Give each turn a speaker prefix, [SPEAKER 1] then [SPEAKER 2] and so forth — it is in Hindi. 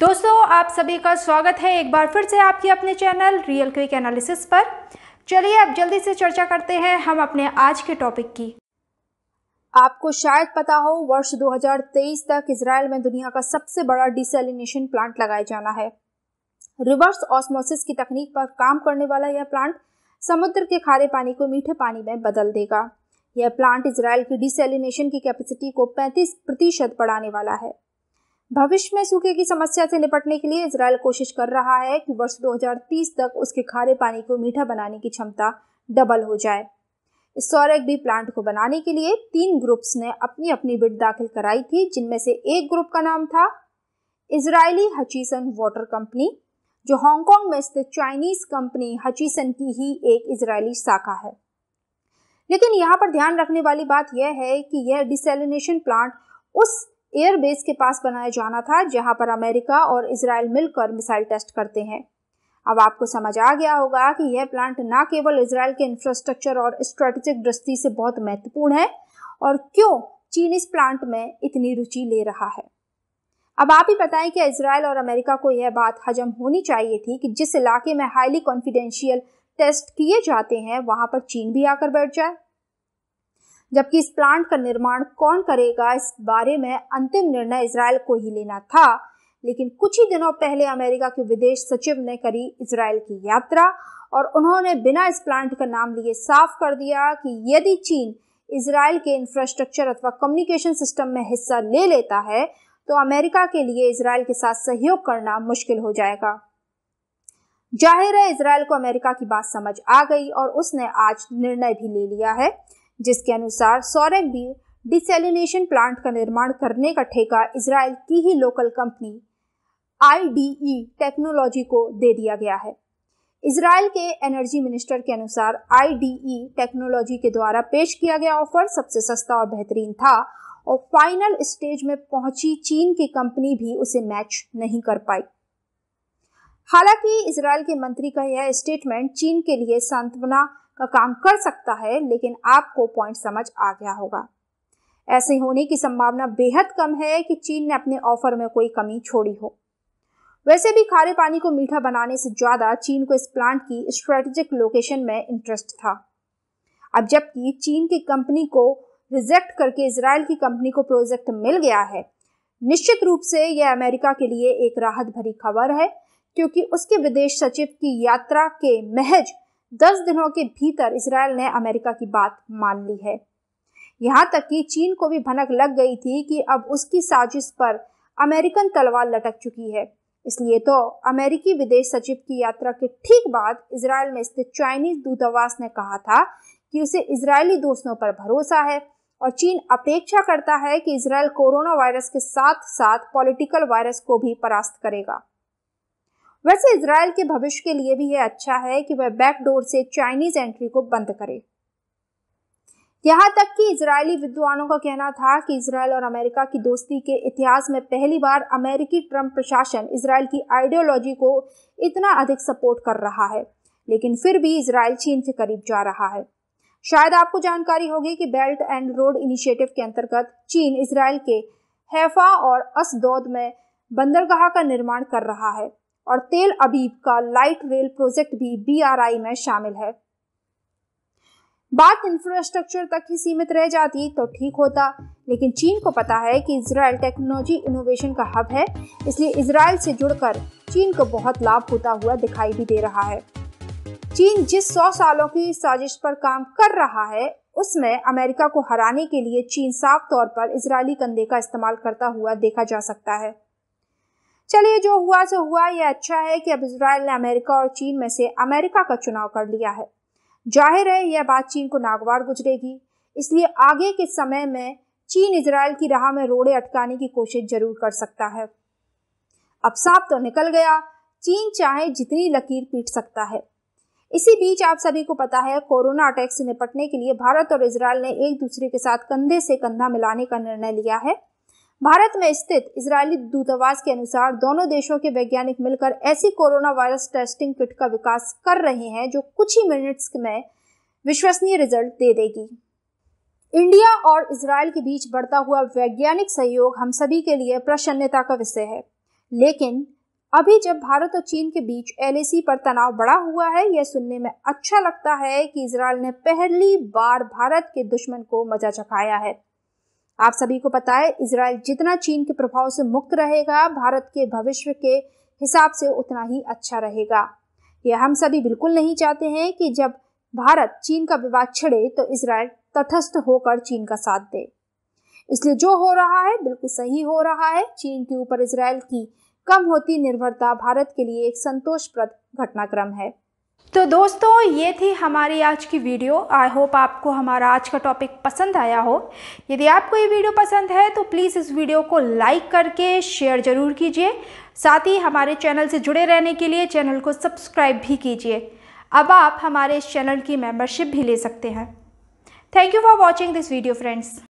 [SPEAKER 1] दोस्तों, आप सभी का स्वागत है एक बार फिर से आपके अपने चैनल रियल क्विक एनालिसिस पर। चलिए अब जल्दी से चर्चा करते हैं हम अपने आज के टॉपिक की। आपको शायद पता हो, वर्ष 2023 तक इसराइल में दुनिया का सबसे बड़ा डिसलिनेशन प्लांट लगाया जाना है। रिवर्स ऑस्मोसिस की तकनीक पर काम करने वाला यह प्लांट समुद्र के खारे पानी को मीठे पानी में बदल देगा। यह प्लांट इसराइल की डिसलिनेशन की कैपेसिटी को 35 प्रतिशत बढ़ाने वाला है। भविष्य में सूखे की समस्या से निपटने के लिए इसराइल कोशिश कर रहा है कि वर्ष 2030 तक उसके खारे पानी को मीठा बनाने की क्षमता डबल हो जाए। इस सौर बी प्लांट को बनाने के लिए तीन ग्रुप्स ने अपनी अपनी बिड दाखिल कराई थी, जिनमें से एक ग्रुप का नाम था इसराइली हचीसन वाटर कंपनी, जो हांगकांग में स्थित चाइनीज़ कंपनी हचीसन की ही एक इसराइली शाखा है। लेकिन यहाँ पर ध्यान रखने वाली बात यह है कि यह डिसेलिनेशन प्लांट उस एयरबेस के पास बनाया जाना था, जहाँ पर अमेरिका और इसराइल मिलकर मिसाइल टेस्ट करते हैं। अब आपको समझ आ गया होगा कि यह प्लांट न केवल इसराइल के इंफ्रास्ट्रक्चर और स्ट्रेटेजिक दृष्टि से बहुत महत्वपूर्ण है, और क्यों चीन इस प्लांट में इतनी रुचि ले रहा है। अब आप ही बताएँ कि इसराइल और अमेरिका को यह बात हजम होनी चाहिए थी कि जिस इलाके में हाईली कॉन्फिडेंशियल टेस्ट किए जाते हैं, वहाँ पर चीन भी आकर बैठ जाए। जबकि इस प्लांट का निर्माण कौन करेगा, इस बारे में अंतिम निर्णय इसराइल को ही लेना था। लेकिन कुछ ही दिनों पहले अमेरिका के विदेश सचिव ने करी इसराइल की यात्रा और उन्होंने बिना इस प्लांट का नाम लिए साफ़ कर दिया कि यदि चीन इसराइल के इंफ्रास्ट्रक्चर अथवा कम्युनिकेशन सिस्टम में हिस्सा ले लेता है तो अमेरिका के लिए इसराइल के साथ सहयोग करना मुश्किल हो जाएगा। ज़ाहिर है इसराइल को अमेरिका की बात समझ आ गई और उसने आज निर्णय भी ले लिया है। जिसके अनुसार सौरभ भी डिसेलिनेशन प्लांट का निर्माण करने का ठेका इसराइल की ही लोकल कंपनी आईडीई टेक्नोलॉजी को दे दिया गया है। इसराइल के एनर्जी मिनिस्टर के अनुसार आईडीई टेक्नोलॉजी के द्वारा पेश किया गया ऑफ़र सबसे सस्ता और बेहतरीन था और फाइनल स्टेज में पहुँची चीन की कंपनी भी उसे मैच नहीं कर पाई। हालाँकि इसराइल के मंत्री का यह स्टेटमेंट चीन के लिए सांत्वना का काम कर सकता है, लेकिन आपको पॉइंट समझ आ गया होगा। ऐसे होने की संभावना बेहद कम है कि चीन ने अपने ऑफ़र में कोई कमी छोड़ी हो। वैसे भी खारे पानी को मीठा बनाने से ज़्यादा चीन को इस प्लांट की स्ट्रेटेजिक लोकेशन में इंटरेस्ट था। अब जबकि चीन की कंपनी को रिजेक्ट करके इसराइल की कंपनी को प्रोजेक्ट मिल गया है, निश्चित रूप से यह अमेरिका के लिए एक राहत भरी खबर है, क्योंकि उसके विदेश सचिव की यात्रा के महज दस दिनों के भीतर इसराइल ने अमेरिका की बात मान ली है। यहाँ तक कि चीन को भी भनक लग गई थी कि अब उसकी साजिश पर अमेरिकन तलवार लटक चुकी है। इसलिए तो अमेरिकी विदेश सचिव की यात्रा के ठीक बाद इसराइल में स्थित चाइनीज़ दूतावास ने कहा था कि उसे इसराइली दोस्तों पर भरोसा है और चीन अपेक्षा करता है कि इसराइल कोरोना वायरस के साथ साथ पॉलिटिकल वायरस को भी परास्त करेगा। वैसे इसराइल के भविष्य के लिए भी यह अच्छा है कि वह बैकडोर से चाइनीज़ एंट्री को बंद करे। यहाँ तक कि इजरायली विद्वानों का कहना था कि इसराइल और अमेरिका की दोस्ती के इतिहास में पहली बार अमेरिकी ट्रंप प्रशासन इसराइल की आइडियोलॉजी को इतना अधिक सपोर्ट कर रहा है, लेकिन फिर भी इसराइल चीन के करीब जा रहा है। शायद आपको जानकारी होगी कि बेल्ट एंड रोड इनिशिएटिव के अंतर्गत चीन इसराइल के हैफा और असदौद में बंदरगाह का निर्माण कर रहा है। और तेल अबीब का लाइट रेल प्रोजेक्ट भी बीआरआई में शामिल है। बात इंफ्रास्ट्रक्चर तक ही सीमित रह जाती तो ठीक होता, लेकिन चीन को पता है कि इसराइल टेक्नोलॉजी इनोवेशन का हब है, इसलिए इसराइल से जुड़कर चीन को बहुत लाभ होता हुआ दिखाई भी दे रहा है। चीन जिस सौ सालों की साजिश पर काम कर रहा है, उसमें अमेरिका को हराने के लिए चीन साफ़ तौर पर इसराइली कंधे का इस्तेमाल करता हुआ देखा जा सकता है। चलिए, जो हुआ, सो हुआ। यह अच्छा है कि अब इसराइल ने अमेरिका और चीन में से अमेरिका का चुनाव कर लिया है। ज़ाहिर है, यह बात चीन को नागवार गुजरेगी। इसलिए आगे के समय में चीन इसराइल की राह में रोड़े अटकाने की कोशिश ज़रूर कर सकता है। अब साफ़ तो निकल गया। चीन चाहे जितनी लकीर पीट सकता है। इसी बीच आप सभी को पता है, कोरोना अटैक से निपटने के लिए भारत और इसराइल ने एक दूसरे के साथ कंधे से कंधा मिलाने का निर्णय लिया है। भारत में स्थित इजरायली दूतावास के अनुसार दोनों देशों के वैज्ञानिक मिलकर ऐसी कोरोना वायरस टेस्टिंग किट का विकास कर रहे हैं जो कुछ ही मिनट्स में विश्वसनीय रिज़ल्ट दे देगी। इंडिया और इसराइल के बीच बढ़ता हुआ वैज्ञानिक सहयोग हम सभी के लिए प्रसन्नता का विषय है। लेकिन अभी जब भारत और चीन के बीच एलएसी पर तनाव बढ़ा हुआ है, यह सुनने में अच्छा लगता है कि इसराइल ने पहली बार भारत के दुश्मन को मज़ा चखाया है। आप सभी को पता है इसराइल जितना चीन के प्रभाव से मुक्त रहेगा, भारत के भविष्य के हिसाब से उतना ही अच्छा रहेगा। यह हम सभी बिल्कुल नहीं चाहते हैं कि जब भारत चीन का विवाद छिड़े तो इसराइल तटस्थ होकर चीन का साथ दे। इसलिए जो हो रहा है, बिल्कुल सही हो रहा है। चीन के ऊपर इसराइल की कम होती निर्भरता भारत के लिए एक संतोषप्रद घटनाक्रम है। तो दोस्तों, ये थी हमारी आज की वीडियो। आई होप आपको हमारा आज का टॉपिक पसंद आया हो। यदि आपको ये वीडियो पसंद है तो प्लीज़ इस वीडियो को लाइक करके शेयर ज़रूर कीजिए। साथ ही हमारे चैनल से जुड़े रहने के लिए चैनल को सब्सक्राइब भी कीजिए। अब आप हमारे इस चैनल की मेंबरशिप भी ले सकते हैं। Thank you for watching this video friends